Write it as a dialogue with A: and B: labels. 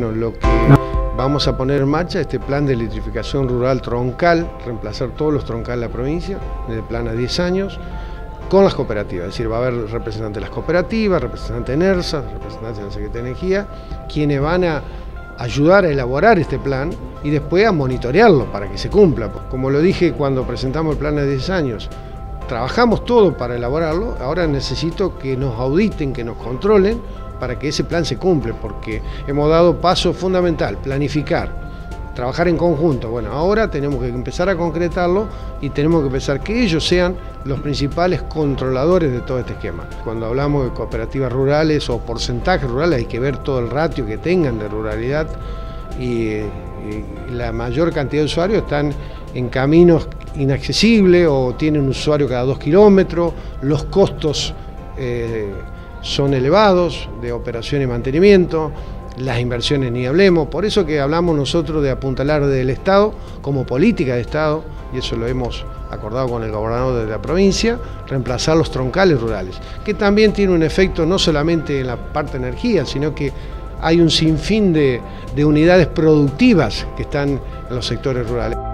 A: Lo que vamos a poner en marcha este plan de electrificación rural troncal, reemplazar todos los troncales de la provincia, en el plan a 10 años, con las cooperativas. Es decir, va a haber representantes de las cooperativas, representantes de NERSA, representantes de la Secretaría de Energía, quienes van a ayudar a elaborar este plan y después a monitorearlo para que se cumpla. Como lo dije cuando presentamos el plan a 10 años, trabajamos todo para elaborarlo, ahora necesito que nos auditen, que nos controlen para que ese plan se cumpla, porque hemos dado paso fundamental, planificar, trabajar en conjunto. Bueno, ahora tenemos que empezar a concretarlo y tenemos que empezar que ellos sean los principales controladores de todo este esquema. Cuando hablamos de cooperativas rurales o porcentajes rurales, hay que ver todo el ratio que tengan de ruralidad y, la mayor cantidad de usuarios están en caminos inaccesibles o tienen un usuario cada dos kilómetros, los costos eh, son elevados de operación y mantenimiento, las inversiones ni hablemos, por eso que hablamos nosotros de apuntalar del Estado como política de Estado, y eso lo hemos acordado con el gobernador de la provincia, reemplazar los troncales rurales, que también tiene un efecto no solamente en la parte de energía, sino que hay un sinfín de, de unidades productivas que están en los sectores rurales.